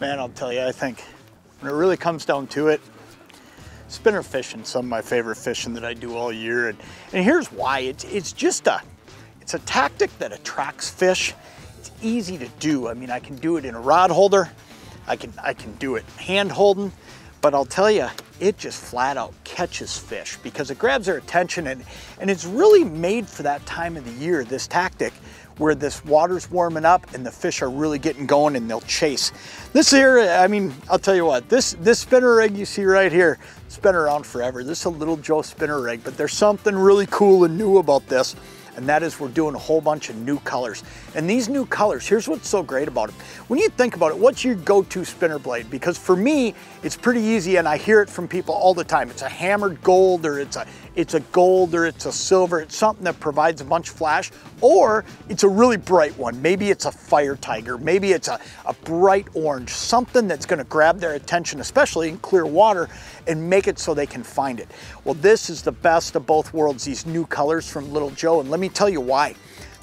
Man, I'll tell you, I think when it really comes down to it, spinner fishing some of my favorite fishing that I do all year. And, and here's why, it's, it's just a, it's a tactic that attracts fish. It's easy to do. I mean, I can do it in a rod holder. I can, I can do it hand holding, but I'll tell you, it just flat out catches fish because it grabs their attention and, and it's really made for that time of the year, this tactic, where this water's warming up and the fish are really getting going and they'll chase. This here, I mean, I'll tell you what, this, this spinner rig you see right here, it's been around forever. This is a little Joe spinner rig, but there's something really cool and new about this and that is we're doing a whole bunch of new colors. And these new colors, here's what's so great about them. When you think about it, what's your go-to spinner blade? Because for me, it's pretty easy and I hear it from people all the time. It's a hammered gold or it's a, it's a gold or it's a silver. It's something that provides a bunch of flash or it's a really bright one. Maybe it's a fire tiger. Maybe it's a, a bright orange, something that's gonna grab their attention, especially in clear water and make it so they can find it. Well, this is the best of both worlds, these new colors from Little Joe. And let me tell you why.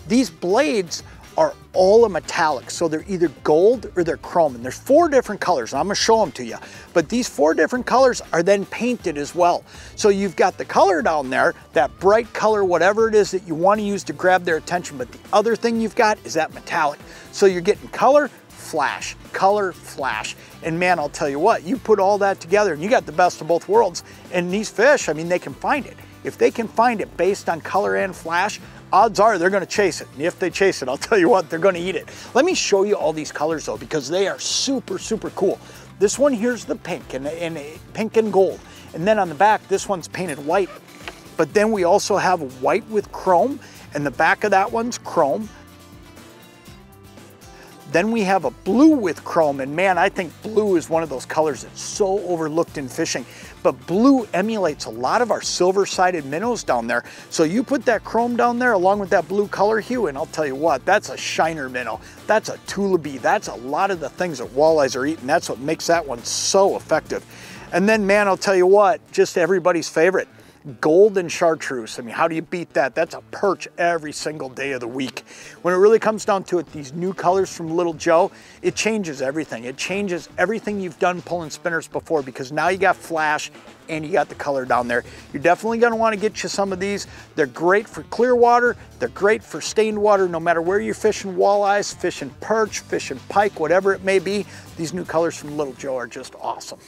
These blades are all a metallic. So they're either gold or they're chrome. And there's four different colors. I'm gonna show them to you. But these four different colors are then painted as well. So you've got the color down there, that bright color, whatever it is that you wanna use to grab their attention. But the other thing you've got is that metallic. So you're getting color, flash, color, flash. And man, I'll tell you what, you put all that together and you got the best of both worlds. And these fish, I mean, they can find it. If they can find it based on color and flash, odds are they're gonna chase it. And if they chase it, I'll tell you what, they're gonna eat it. Let me show you all these colors though, because they are super, super cool. This one here's the pink and, and pink and gold. And then on the back, this one's painted white. But then we also have white with chrome and the back of that one's chrome. Then we have a blue with chrome, and man, I think blue is one of those colors that's so overlooked in fishing. But blue emulates a lot of our silver-sided minnows down there. So you put that chrome down there along with that blue color hue, and I'll tell you what, that's a shiner minnow. That's a tullibee. That's a lot of the things that walleyes are eating. That's what makes that one so effective. And then, man, I'll tell you what, just everybody's favorite, golden chartreuse. I mean, how do you beat that? That's a perch every single day of the week. When it really comes down to it, these new colors from Little Joe, it changes everything. It changes everything you've done pulling spinners before because now you got flash and you got the color down there. You're definitely gonna wanna get you some of these. They're great for clear water. They're great for stained water, no matter where you're fishing walleyes, fishing perch, fishing pike, whatever it may be. These new colors from Little Joe are just awesome.